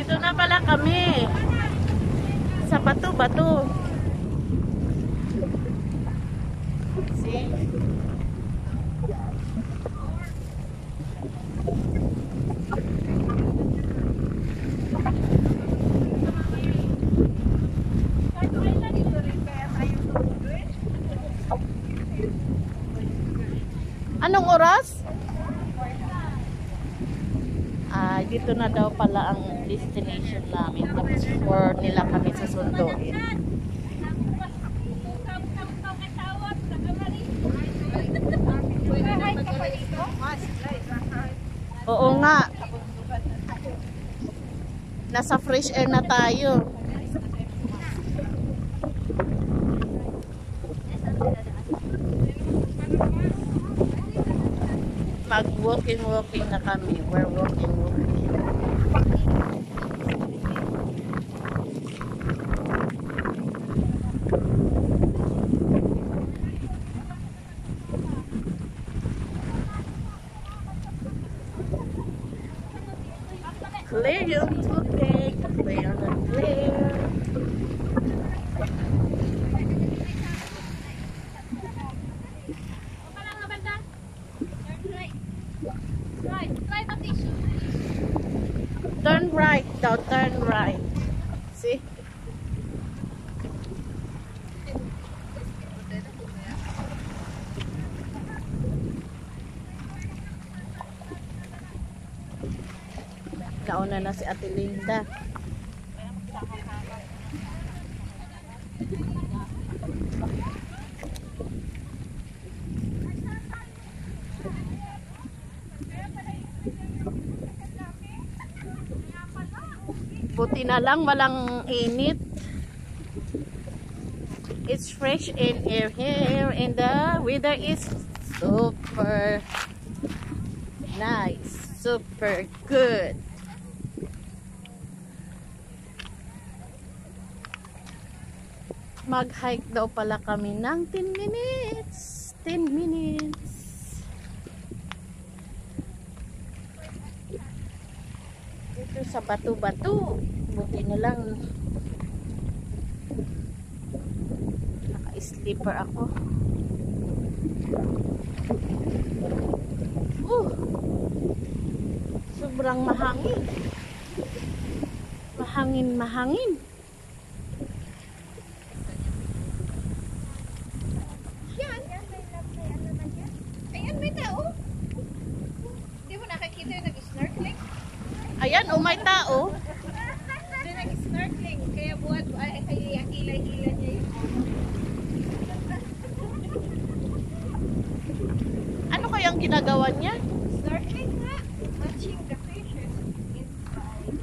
Dito na pala kami. Sa bato-bato. Anong oras? Dito na daw pala ang destination namin. Tapos 4 nila kami susunduin. Oo nga. Nasa fresh air na tayo. Mag-walking walking na kami. We're walking walking. Turn right daw, turn right. See? Nauna na si Ate Linda. Buti na lang walang init. It's fresh in air here and the weather is super nice. Super good. Mag-hike daw pala kami ng 10 minutes. 10 minutes. Dito sa bato-bato. Buti na lang. Naka-sleeper ako. Uh, sobrang mahangin. Mahangin, mahangin. Yan. Ayan, may tao. Hindi mo nakakita yung nag-snorkeling? Ayan, oh may tao. Hindi nag-snorkeling. Kaya buhat, ay, kaya kilay-kilay niya yun. Ano kayang ginagawa niya? Snorkeling nga. Watching the fishes inside.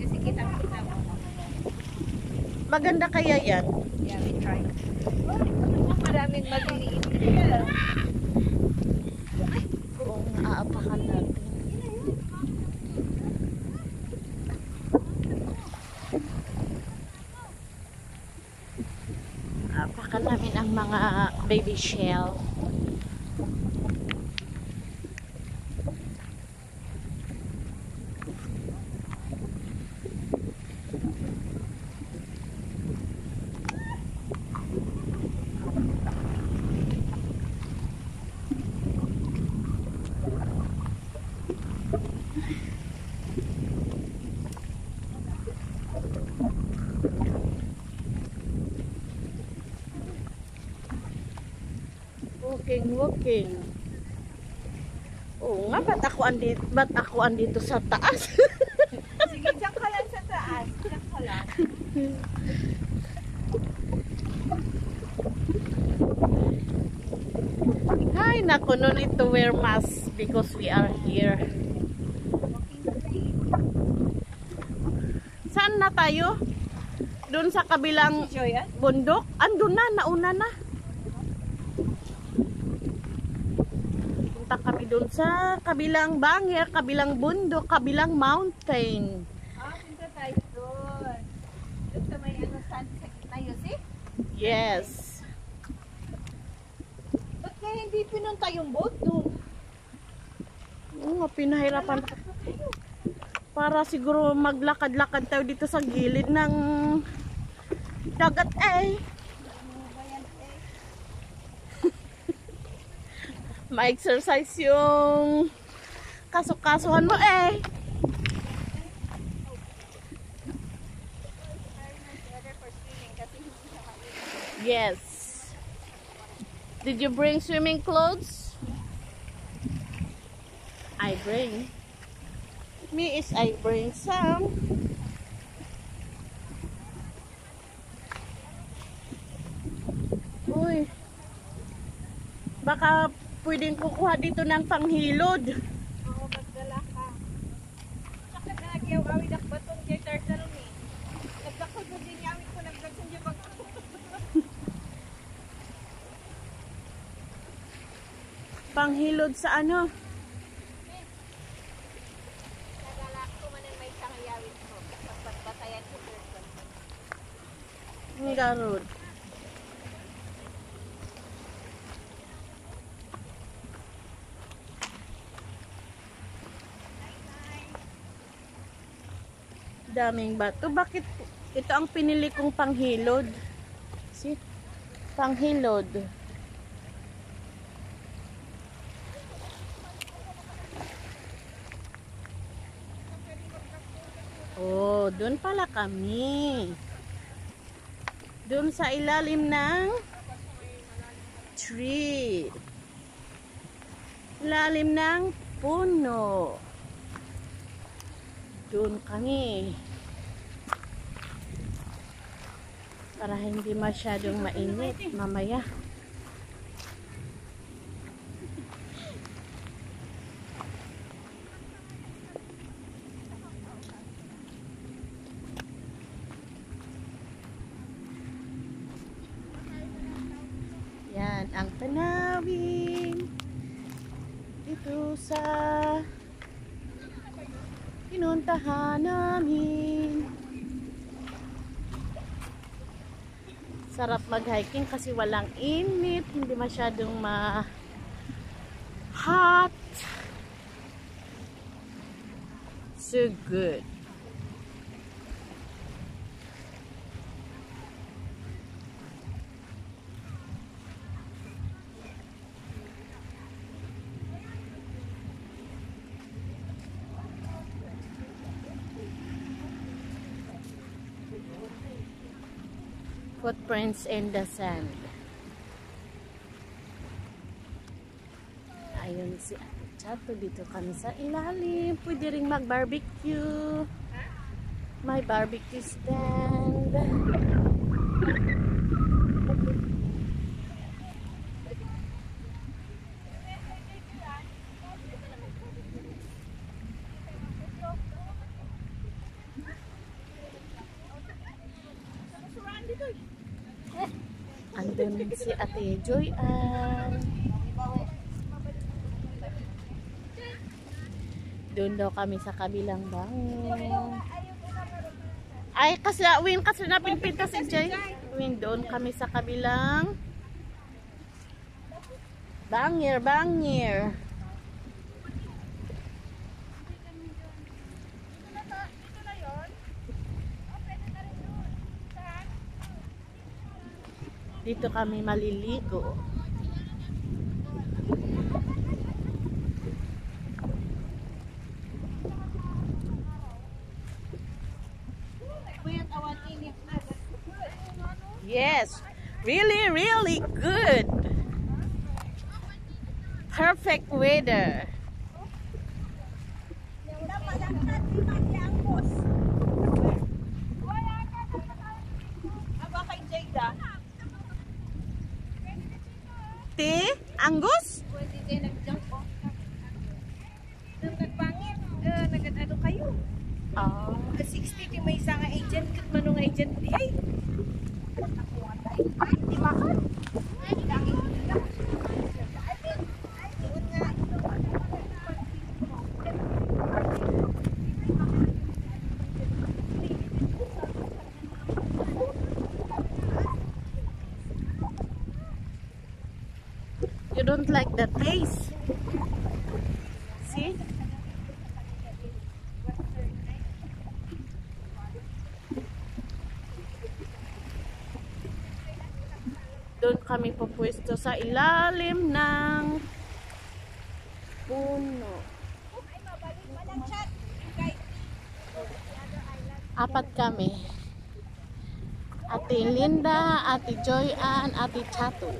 Kasi kita-kita mo. Maganda kaya yan? Yeah, we tried. Maraming maliliit na. Kung aapakan natin. Aapakan namin ang mga baby shell. Walking, walking. Oo nga, ba't ako andito, ba't ako andito sa taas? Sige, diyan ka lang sa taas. Diyan ka lang. Ay, naku, no need to wear mask because we are here. Saan na tayo? Doon sa kabilang Joya? bundok? Andun na, nauna na. Doon sa kabilang bangir, kabilang bundok, kabilang mountain. Ah, punta tayo doon. Doon sa may ano, sand sa gitna yun, see? Yes. Ba't kaya hindi pinunta yung boat doon? Oo nga, pinahirapan. Para siguro maglakad-lakad tayo dito sa gilid ng dagat eh. Ma-exercise yung kasok-kasuhan mo eh. Yes. Did you bring swimming clothes? I bring. Me is I bring some. Uy. Baka pwedeng kukuha dito ng panghilod. Oo, magdala ka. Saka nagyaw-awid ako batong kay turtle ni. Nagdakod mo din yawid ko, nagdakod yung bag Panghilod sa ano? Nagala ko man ang may isang yawid ko. Pagpatayan ko turtle. Ang garod. Daming bato. Bakit ito ang pinili kong panghilod? See? Panghilod. Oh, doon pala kami. Doon sa ilalim ng tree. Ilalim ng puno. Doon kami. Para hindi masyadong mainit mamaya. Yan ang tanawin dito sa pinuntahan namin. Sarap mag-hiking kasi walang init, hindi masyadong ma hot. So good. Footprints in the sand. Ayun si Ate Chato. Dito kami sa ilalim. Pwede rin mag-barbecue. May barbecue stand. Andun si Ate Joy Ann. Doon daw kami sa kabilang bangon. Ay, kasi Win, kasi napinpinta si Joy. Win, doon kami sa kabilang bangir, bangir. Dito kami maliligo. Yes, really, really good. Perfect weather. don't like the taste. See? Doon kami pupwesto sa ilalim ng puno. Apat kami. Ate Linda, Ate Joy Ann, Ate Chato.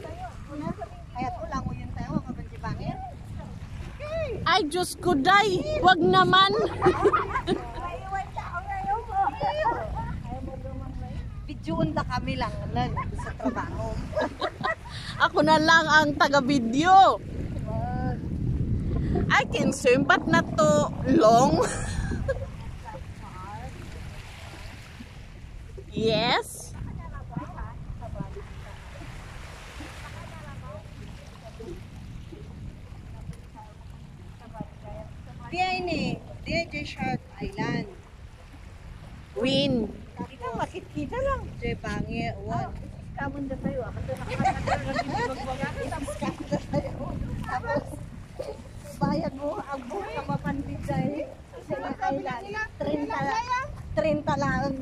Ay, Diyos ko, day! Wag naman! Videoon na kami lang lang sa trabaho. Ako na lang ang taga-video. I can swim, but not too long. yes? Win. Kita makikita lang. J Bangi, one. Kamon na tayo, ako na Tapos, bayad mo, ang buhok ka mapandijay. Sa Island, 30 lang. 30 lang.